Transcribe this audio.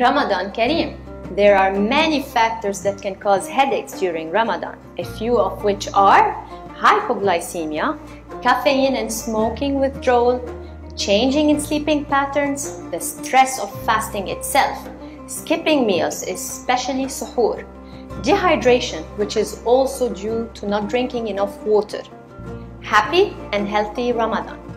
Ramadan Kareem. There are many factors that can cause headaches during Ramadan, a few of which are hypoglycemia, caffeine and smoking withdrawal, changing in sleeping patterns, the stress of fasting itself, skipping meals, especially suhoor, dehydration, which is also due to not drinking enough water. Happy and healthy Ramadan.